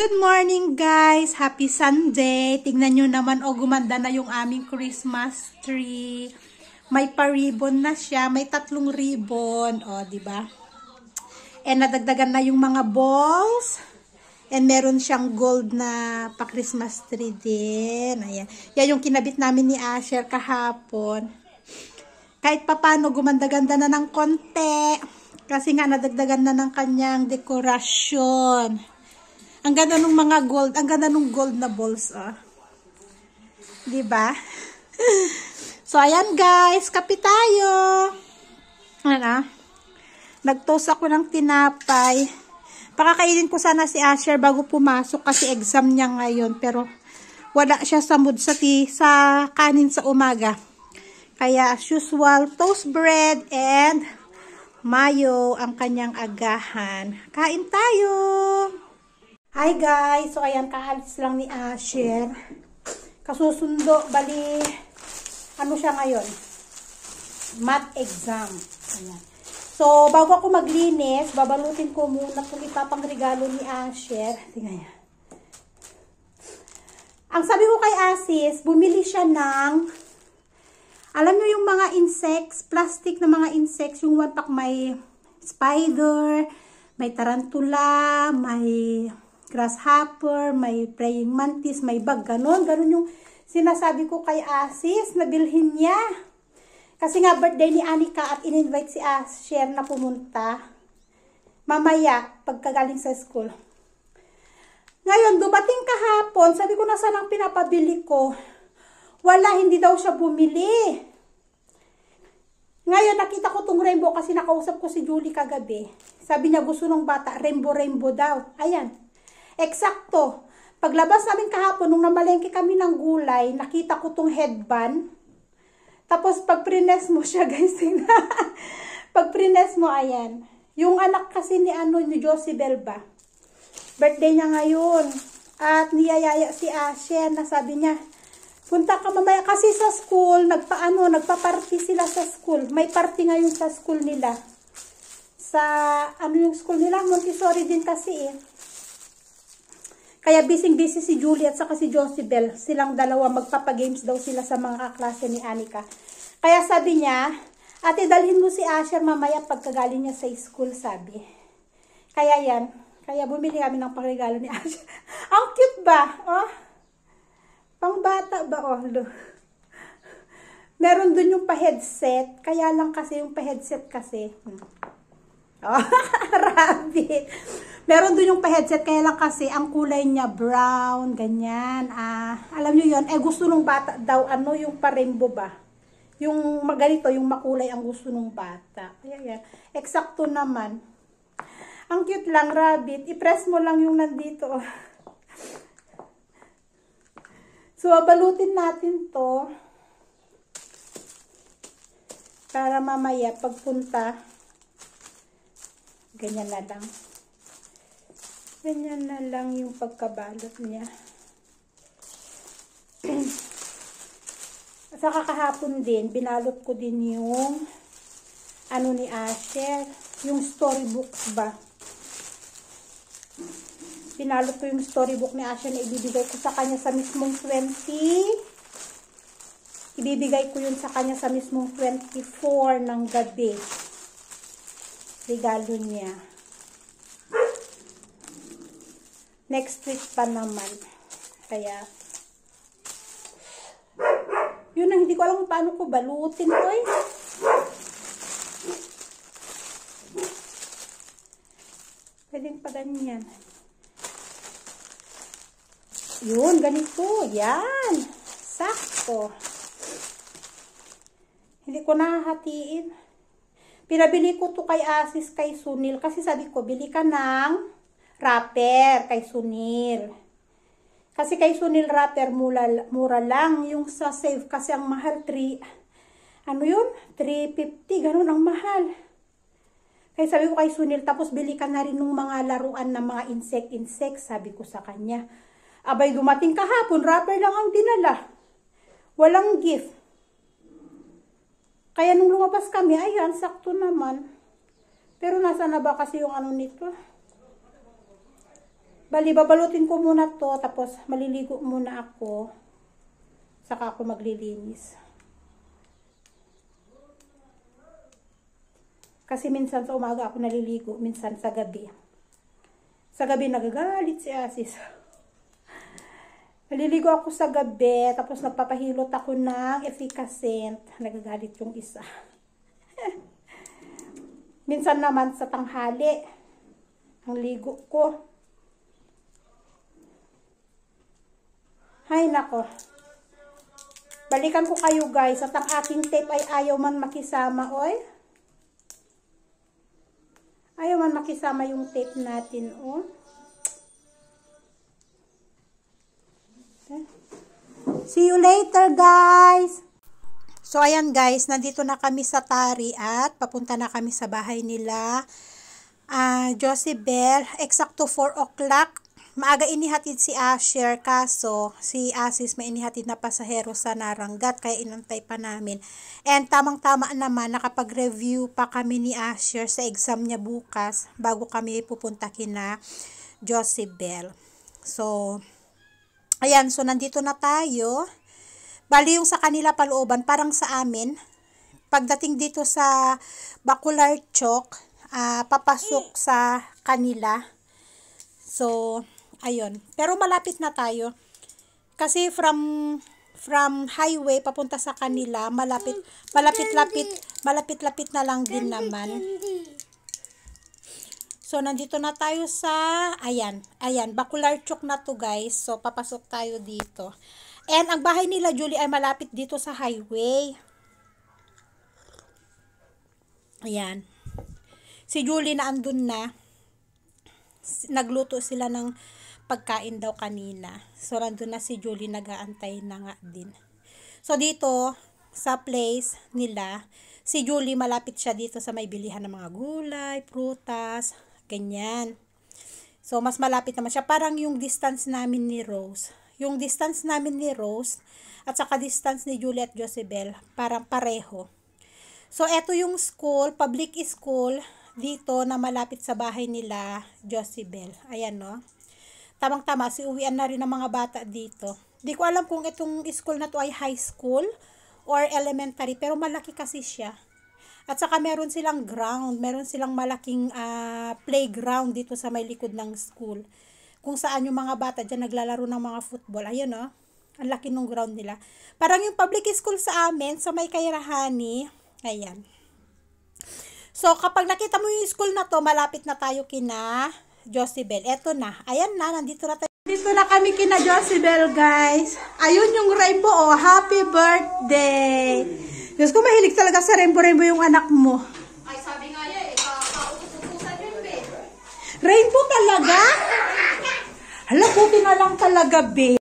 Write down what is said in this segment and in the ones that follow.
Good morning guys! Happy Sunday! Tingnan nyo naman, o oh, gumanda na yung aming Christmas tree. May pa-ribbon na siya. May tatlong ribbon. O, oh, di ba? And nadagdagan na yung mga balls. And meron siyang gold na pa-Christmas tree din. Ayan. Yan yung kinabit namin ni Asher kahapon. Kahit papano, gumanda-ganda na ng konti. Kasi nga, nadagdagan na ng kanyang dekorasyon. Ang ganda ng mga gold, ang ganda ng gold na balls, oh. 'Di ba? so ayan guys, kape tayo. Ano? Nagtoast ako ng tinapay. Pakakainin ko sana si Asher bago pumasok kasi exam niya ngayon, pero wala siya sa mood sa, ti, sa kanin sa umaga. Kaya as usual, toast bread and mayo ang kanyang agahan. Kain tayo! Hi guys! So ayan, kaalis lang ni Asher. Kasusundo, bali, ano siya ngayon? Math exam. Ayan. So, bago ako maglinis, babalutin ko muna kung ipapang regalo ni Asher. Tingnan niya. Ang sabi ko kay Asis, bumili siya ng, alam niyo yung mga insects, plastic na mga insects, yung one pack may spider, may tarantula, may grasshopper, may praying mantis, may bag, ganun. Ganun yung sinasabi ko kay Asis na bilhin niya. Kasi nga birthday ni Anika at in-invite si Asher na pumunta. Mamaya, pagkagaling sa school. Ngayon, dumating kahapon, sabi ko na saan ang pinapabili ko. Wala, hindi daw siya bumili. Ngayon, nakita ko tong rainbow kasi nakausap ko si Julie kagabi. Sabi niya gusto ng bata, rainbow-rainbow daw. Ayan. Eksakto. Paglabas namin kahapon, nung namalengke kami ng gulay, nakita ko tong headband. Tapos, pag mo siya, guys, pag mo, ayan. Yung anak kasi ni, ano, ni Josie Belba. Birthday niya ngayon. At niyayaya si Asher na sabi niya, punta ka mamaya kasi sa school, nagpaano, nagpa-party sila sa school. May party ngayon sa school nila. Sa, ano yung school nila? Montessori din kasi eh. Kaya busy-busy si Julie at saka si Josibel. Silang dalawa magpapagames daw sila sa mga kaklase ni Anika. Kaya sabi niya, ate dalhin mo si Asher mamaya pagkagaling niya sa school, sabi. Kaya yan. Kaya bumili kami ng pangregalo ni Asher. Ang cute ba? Oh? Pangbata ba? Oh. Meron dun yung pa-headset. Kaya lang kasi yung pa-headset kasi. Hmm. Rabbit. Meron doon yung pa-headset, kaya lang kasi ang kulay niya brown, ganyan. Ah, alam niyo yon eh gusto nung bata daw, ano yung pa-rainbow ba? Yung maganito, yung makulay ang gusto nung bata. Kaya yan. Eksakto naman. Ang cute lang, rabbit. I-press mo lang yung nandito. so, balutin natin to. Para mamaya, pagpunta, ganyan na lang. Ganyan na lang yung pagkabalot niya. At saka kahapon din, binalot ko din yung ano ni Asher, yung storybooks ba. Binalot ko yung storybook ni Asher na ibibigay ko sa kanya sa mismong 20. Ibibigay ko yun sa kanya sa mismong 24 ng gabi. Regalo niya. next week pa naman. Kaya, yun ang hindi ko alam paano ko balutin to eh. Pwedeng pa ganyan. Yun, ganito. Yan. Sakto. Hindi ko nahahatiin. Pinabili ko to kay Asis, kay Sunil. Kasi sabi ko, bili ka ng wrapper kay Sunil. Kasi kay Sunil wrapper mura, mura lang. Yung sa Save kasi ang mahal 3, ano yun? 350, ganun ang mahal. Kaya sabi ko kay Sunil, tapos bili ka na rin ng mga laruan ng mga insect-insect, sabi ko sa kanya. Abay, dumating kahapon, wrapper lang ang dinala. Walang gift. Kaya nung lumabas kami, ayan, sakto naman. Pero nasa na ba kasi yung ano nito? Bali, babalutin ko muna to, tapos maliligo muna ako. Saka ako maglilinis. Kasi minsan sa umaga ako naliligo, minsan sa gabi. Sa gabi nagagalit si Asis. Naliligo ako sa gabi, tapos nagpapahilot ako ng efficacent. Nagagalit yung isa. minsan naman sa tanghali, ang ligo ko. Hay nako. Balikan ko kayo guys at ang ating tape ay ayaw man makisama oy. Ayaw man makisama yung tape natin oh. See you later guys! So ayan guys, nandito na kami sa Tari at papunta na kami sa bahay nila. Uh, Josie Bell, eksakto 4 o'clock Maaga inihatid si Asher kaso si Asis may inihatid na pasahero sa Naranggat kaya inantay pa namin. And tamang-tama naman nakapag-review pa kami ni Asher sa exam niya bukas bago kami pupunta kina Josie Bell. So, ayan, so nandito na tayo. Bali yung sa kanila palooban, parang sa amin, pagdating dito sa Bacular Chok, uh, papasok sa kanila. So, Ayun. Pero malapit na tayo. Kasi from from highway papunta sa kanila, malapit malapit-lapit, malapit-lapit na lang din naman. So, nandito na tayo sa, ayan, ayan, Bakular Chok na to guys. So, papasok tayo dito. And, ang bahay nila, Julie, ay malapit dito sa highway. Ayan. Si Julie na andun na. Nagluto sila ng pagkain daw kanina. So, nandun na si Julie nagaantay na nga din. So, dito, sa place nila, si Julie malapit siya dito sa may bilihan ng mga gulay, prutas, ganyan. So, mas malapit naman siya. Parang yung distance namin ni Rose. Yung distance namin ni Rose at saka distance ni Julie at Josebel, parang pareho. So, eto yung school, public school, dito na malapit sa bahay nila, Josebel. Ayan, no? tamang-tama, si uwian na rin ng mga bata dito. Di ko alam kung itong school na to ay high school or elementary, pero malaki kasi siya. At saka meron silang ground, meron silang malaking uh, playground dito sa may likod ng school. Kung saan yung mga bata dyan naglalaro ng mga football. Ayun oh, ang laki ng ground nila. Parang yung public school sa amin, sa may Kairahani, ayan. So, kapag nakita mo yung school na to, malapit na tayo kina Josibel. Eto na. Ayan na, nandito na tayo. Dito na kami kina Josibel, guys. Ayun yung rainbow, oh. Happy birthday! Diyos ko, mahilig talaga sa rainbow-rainbow yung anak mo. Ay, sabi nga niya, eh, kaututusan yun, be. Rainbow talaga? Hala, buti na lang talaga, be.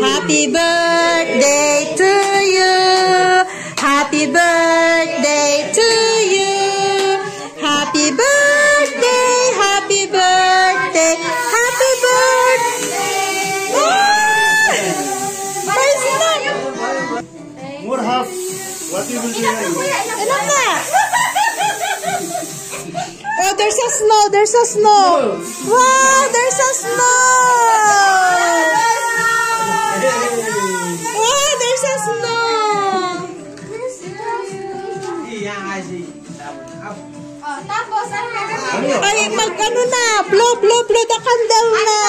Happy birthday to you. Happy birthday What you will do? Ilan na? Oh, there's a snow, there's a snow. Wow, there's a snow. Oh, there's a snow. Oh, tapos, ano gagawin? Ay, mag ano na, blow, blow, blow the candle na.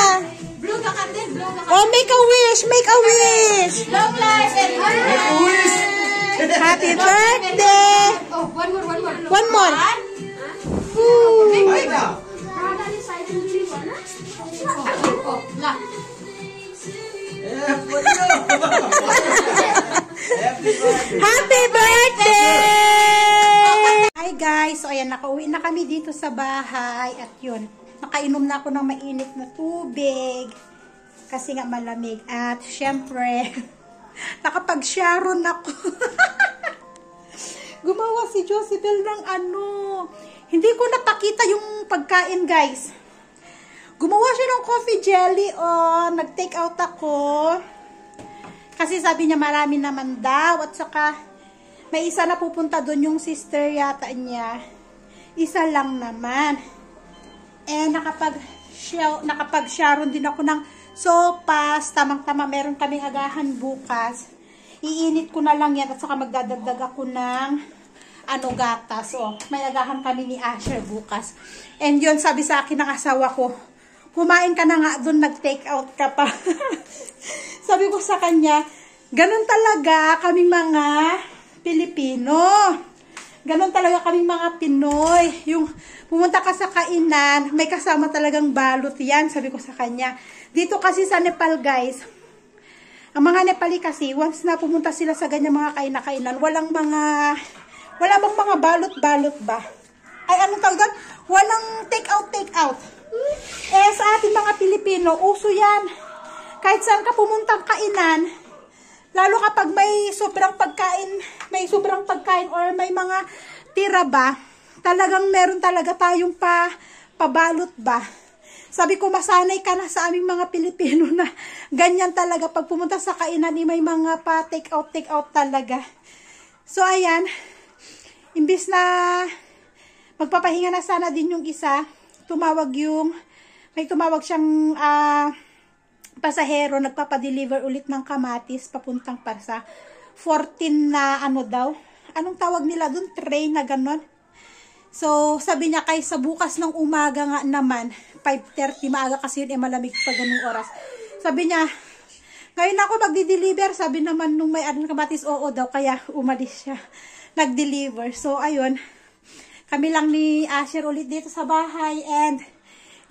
Blow the candle, blow the candle. Oh, make a wish, make a wish. Long life and happy. Happy birthday. Oh, one more, one more. One more. One. La. Happy birthday! Hi guys, so ayan, nakauwi na kami dito sa bahay at yun, nakainom na ako ng mainit na tubig kasi nga malamig at syempre, nakapag-sharon ako. Gumawa si Josebel ng ano, hindi ko napakita yung pagkain guys. Gumawa siya ng coffee jelly, oh, nag-take out ako. Kasi sabi niya marami naman daw at saka may isa na pupunta doon yung sister yata niya. Isa lang naman. And nakapag nakapag din ako ng sopas. Tamang-tama meron kaming agahan bukas. Iinit ko na lang yan at saka magdadagdag ako ng ano gatas. So, may agahan kami ni Asher bukas. And yun, sabi sa akin ng asawa ko, kumain ka na nga doon, nag-take out ka pa. sabi ko sa kanya, ganun talaga kaming mga Pilipino. Ganon talaga kaming mga Pinoy. Yung pumunta ka sa kainan, may kasama talagang balot yan, sabi ko sa kanya. Dito kasi sa Nepal, guys, ang mga Nepali kasi, once na pumunta sila sa ganyan mga kainan-kainan, walang mga, wala bang mga balot-balot ba? Ay, anong tawag doon? Walang take-out, take-out. Eh, sa ating mga Pilipino, uso yan. Kahit saan ka pumuntang kainan, lalo kapag may sobrang pagkain, may sobrang pagkain or may mga tira ba, talagang meron talaga tayong pa, pabalot ba? Sabi ko, masanay ka na sa aming mga Pilipino na ganyan talaga. Pag pumunta sa kainan, eh, may mga pa take out, take out talaga. So, ayan. Imbis na magpapahinga na sana din yung isa, tumawag yung, may tumawag siyang ah, pasahero, nagpapadeliver ulit ng kamatis papuntang Parsa. 14 na ano daw. Anong tawag nila dun? Train na ganon. So, sabi niya kay sa bukas ng umaga nga naman, 5.30, maaga kasi yun, eh malamig pa ganung oras. Sabi niya, ngayon ako magdi-deliver, sabi naman nung may anong kamatis, oo daw, kaya umalis siya. Nag-deliver. So, ayun, kami lang ni Asher ulit dito sa bahay and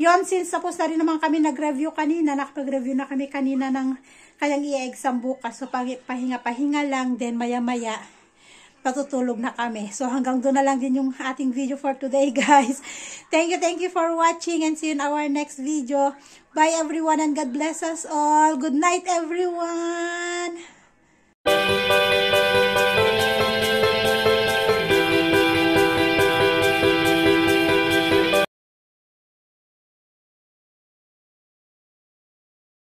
yon since tapos na rin naman kami nag-review kanina, nakapag-review na kami kanina ng kayang i-exam bukas. So, pahinga-pahinga lang, then maya-maya, patutulog na kami. So, hanggang doon na lang din yung ating video for today, guys. Thank you, thank you for watching and see you in our next video. Bye, everyone, and God bless us all. Good night, everyone!